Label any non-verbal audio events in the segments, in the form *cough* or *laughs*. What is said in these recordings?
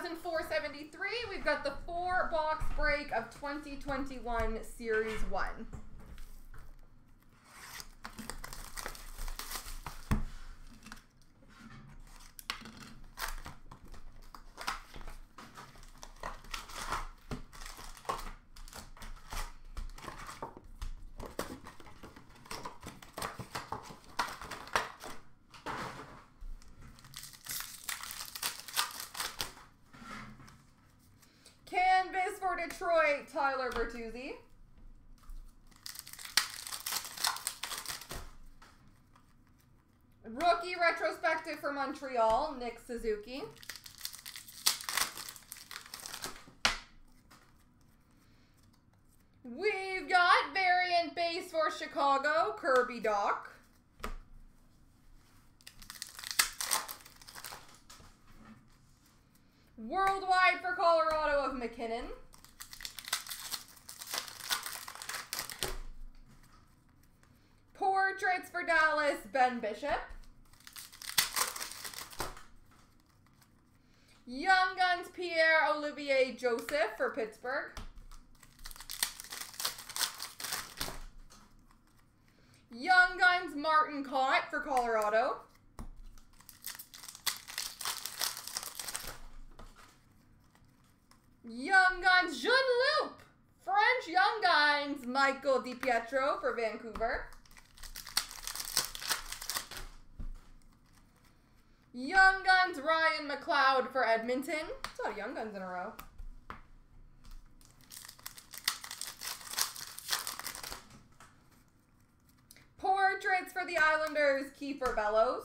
3,473. We've got the four box break of 2021 Series 1. Detroit, Tyler Bertuzzi. Rookie retrospective for Montreal, Nick Suzuki. We've got variant base for Chicago, Kirby Dach. Worldwide for Colorado of MacKinnon. Portraits for Dallas, Ben Bishop. Young Guns Pierre Olivier Joseph for Pittsburgh. Young Guns Martin Kaut for Colorado. Young Guns Jean Loup. French Young Guns Michael DiPietro for Vancouver. Young Guns Ryan McLeod for Edmonton. That's a lot of Young Guns in a row. Portraits for the Islanders, Kiefer Bellows.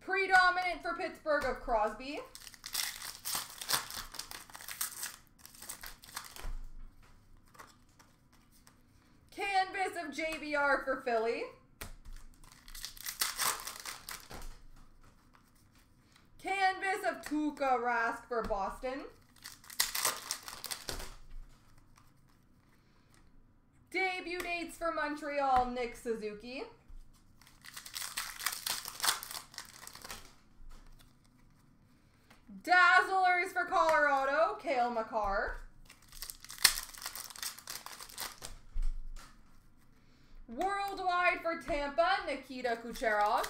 Predominant for Pittsburgh of Crosby. Canvas of JVR for Philly. Canvas of Tuukka Rask for Boston. Debut dates for Montreal, Nick Suzuki. Dazzlers for Colorado, Cale Makar. Worldwide for Tampa, Nikita Kucherov.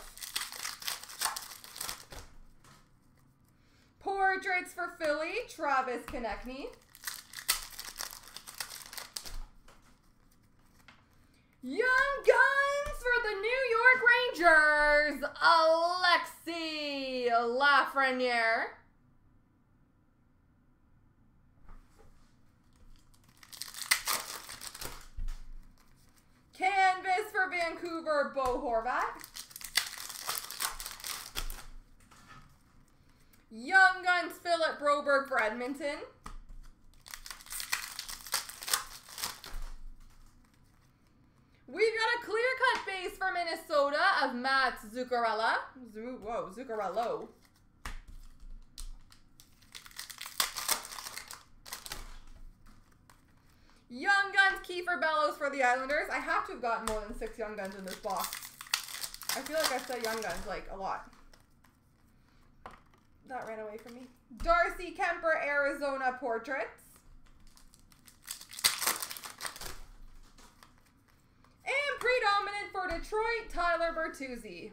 Portraits for Philly, Travis Konecny. Young Guns for the New York Rangers, Alexi Lafreniere. Canvas for Vancouver, Bo Horvat. Young Guns, Philip Broberg for Edmonton. We've got a clear-cut base for Minnesota of Matt Zuccarello. Zu whoa, Zuccarello. Young Guns, Kiefer Bellows for the Islanders. I have to have gotten more than six Young Guns in this box. I feel like I said Young Guns, like, a lot. That ran away from me. Darcy Kuemper, Arizona Portraits. And predominant for Detroit, Tyler Bertuzzi.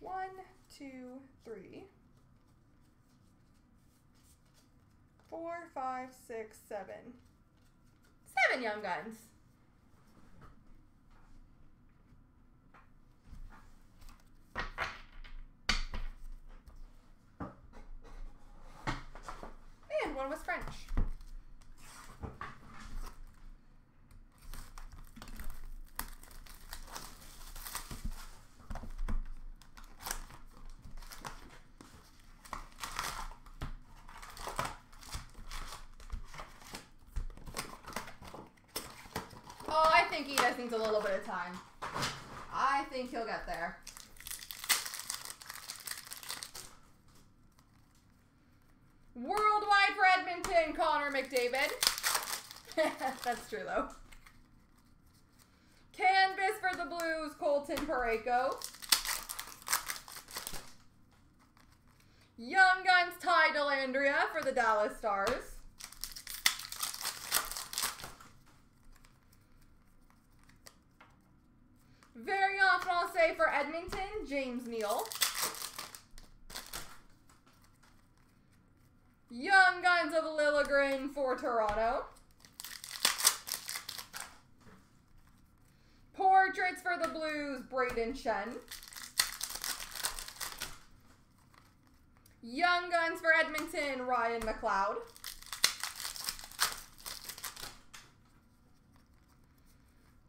One, two, three. Four, five, six, seven. Seven Young Guns. And one was French. Oh, I think he just needs a little bit of time. I think he'll get there. Worldwide for Edmonton, Connor McDavid. *laughs* That's true, though. Canvas for the Blues, Colton Parayko. Young Guns Ty Dellandrea for the Dallas Stars. Edmonton, James Neal. Young Guns of Liljegren for Toronto. Portraits for the Blues, Brayden Schenn. Young Guns for Edmonton, Ryan McLeod.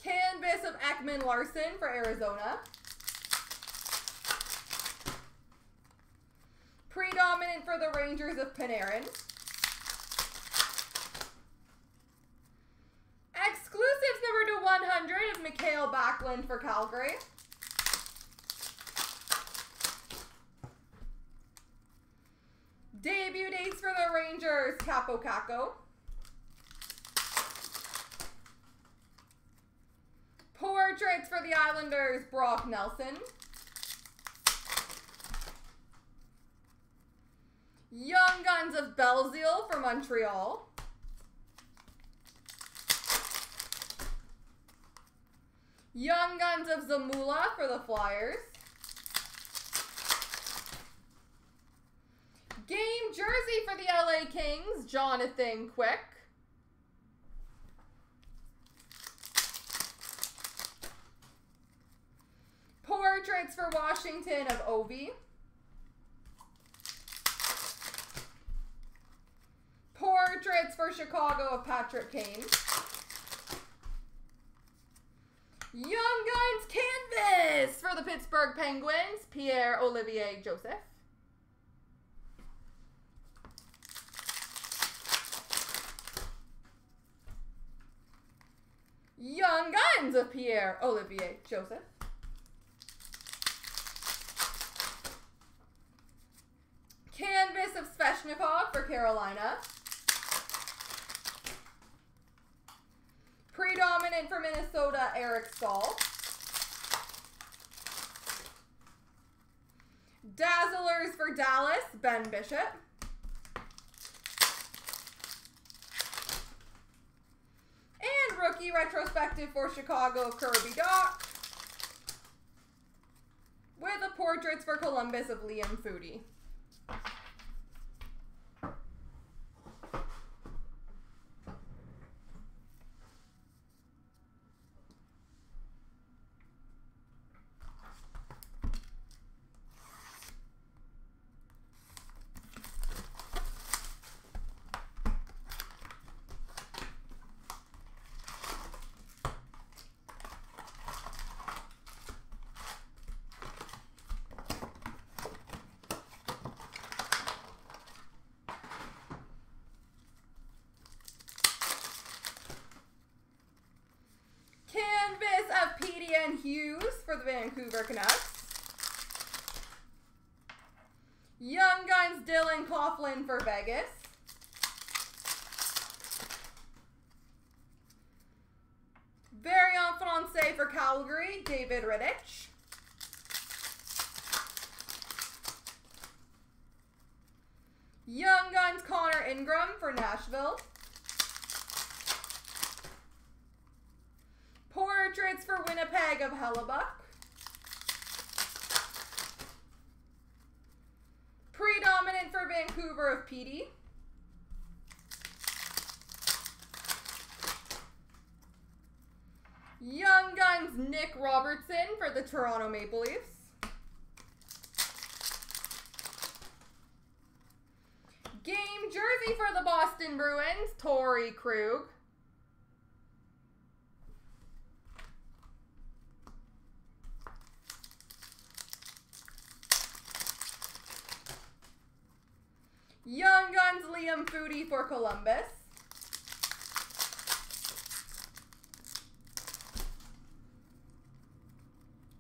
Canvas of Ekman-Larsson for Arizona. For the Rangers of Panarin. Exclusives number to 100 of Mikael Backlund for Calgary. Debut dates for the Rangers, Kaapo Kakko. Portraits for the Islanders, Brock Nelson. Young Guns of Belzile for Montreal. Young Guns of Zamula for the Flyers. Game jersey for the LA Kings, Jonathan Quick. Portraits for Washington of Ovi. Portraits for Of Patrick Kane. Young Guns Canvas for the Pittsburgh Penguins, Pierre Olivier Joseph. Young Guns of Pierre Olivier Joseph. Canvas of Svechnikov for Carolina. Predominant for Minnesota, Eric Staal. Dazzlers for Dallas, Ben Bishop. And rookie retrospective for Chicago, Kirby Dach. With the portraits for Columbus of Liam Foudy. Canvas of PDN Hughes for the Vancouver Canucks. Young Guns Dylan Coghlan for Vegas. Very en français for Calgary, David Rittich. Young Guns Connor Ingram for Nashville. Portraits for Winnipeg of Hellebuyck. Predominant for Vancouver of Petey. Young Guns Nick Robertson for the Toronto Maple Leafs. Game jersey for the Boston Bruins, Torey Krug. Young Guns Liam Foudy for Columbus.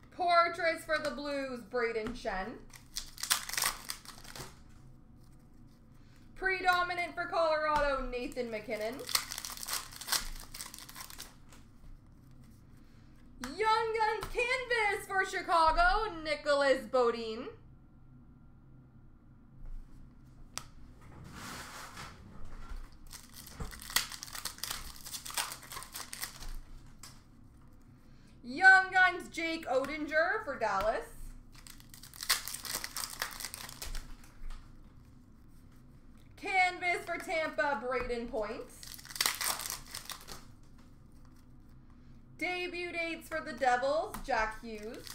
Portraits for the Blues, Brayden Schenn. Predominant for Colorado, Nathan MacKinnon. Young Guns Canvas for Chicago, Nicholas Beaudin. Jake Oettinger for Dallas. Canvas for Tampa, Brayden Point. Debut dates for the Devils, Jack Hughes.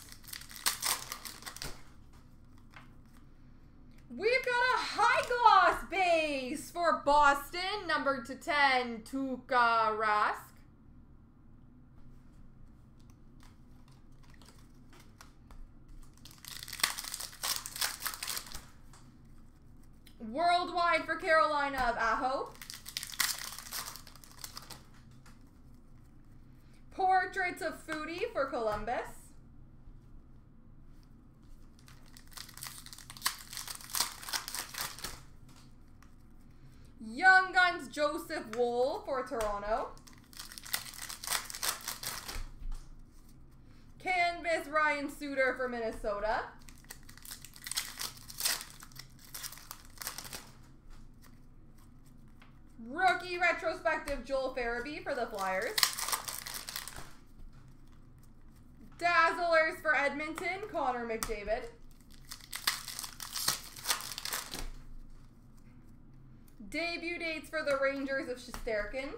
We've got a high gloss base for Boston, number to 10, Tuukka Rask. Worldwide for Carolina of Aho. Portraits of Foudy for Columbus. Young Guns Joseph Woll for Toronto. Canvas Ryan Suter for Minnesota. Rookie retrospective Joel Farabee for the Flyers. Dazzlers for Edmonton, Connor McDavid. Debut dates for the Rangers of Shesterkin.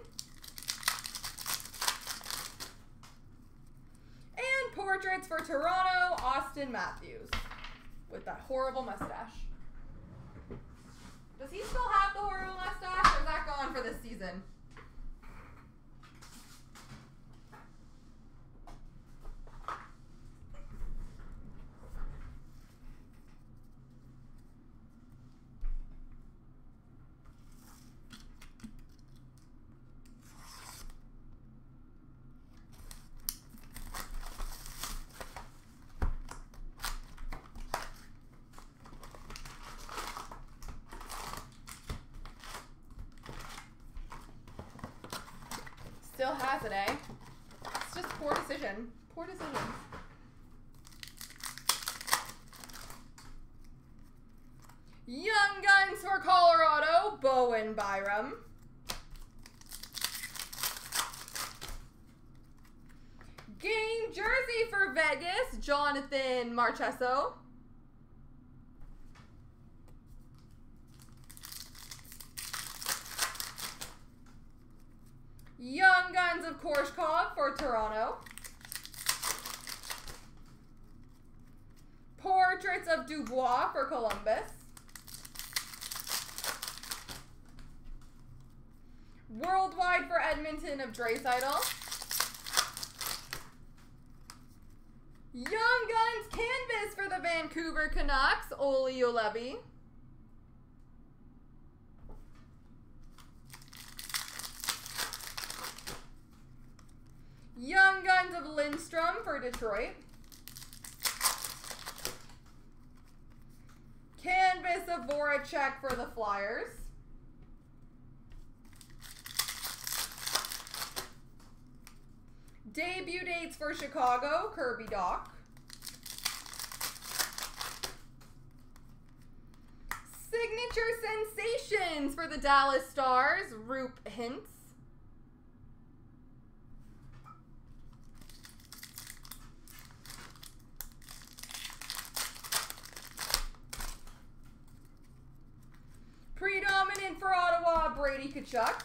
And portraits for Toronto, Auston Matthews. With that horrible mustache. Does he still have the horrible mustache, or is that gone for this season? Still has it, eh? It's just poor decision. Poor decisions. Young Guns for Colorado, Bowen Byram. Game jersey for Vegas, Jonathan Marchessault. Young Guns of Korshkov for Toronto. Portraits of Dubois for Columbus. Worldwide for Edmonton of Draisaitl. Young Guns Canvas for the Vancouver Canucks, Olli Juolevi. Young Guns of Lindstrom for Detroit. Canvas of Voracek for the Flyers. Debut dates for Chicago, Kirby Dach. Signature sensations for the Dallas Stars, Roope Hintz. Predominant for Ottawa, Brady Tkachuk.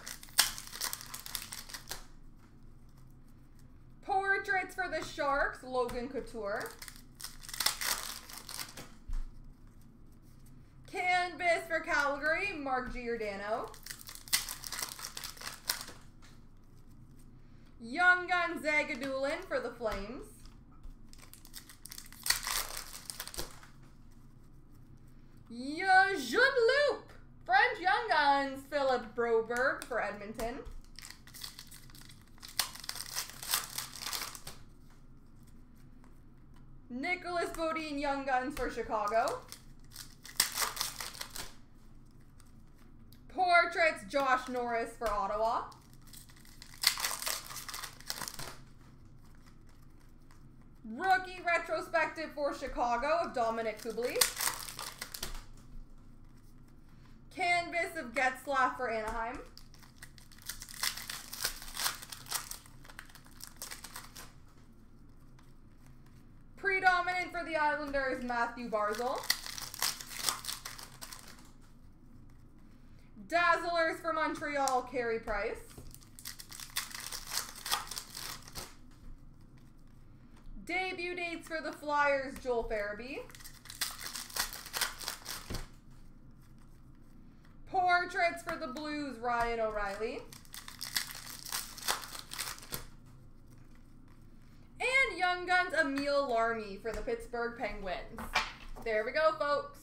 Portraits for the Sharks, Logan Couture. Canvas for Calgary, Mark Giordano. Young Gun Zagadulin for the Flames. Yeah, Loop. French Young Guns, Philip Broberg for Edmonton. Nicholas Beaudin Young Guns for Chicago. Portraits Josh Norris for Ottawa. Rookie retrospective for Chicago of Dominic Kubalik. Getzlaf for Anaheim. Predominant for the Islanders, Mathew Barzal. Dazzlers for Montreal, Carey Price. Debut dates for the Flyers, Joel Farabee. Portraits for the Blues, Ryan O'Reilly. And Young Guns, Emil Larmi for the Pittsburgh Penguins. There we go, folks.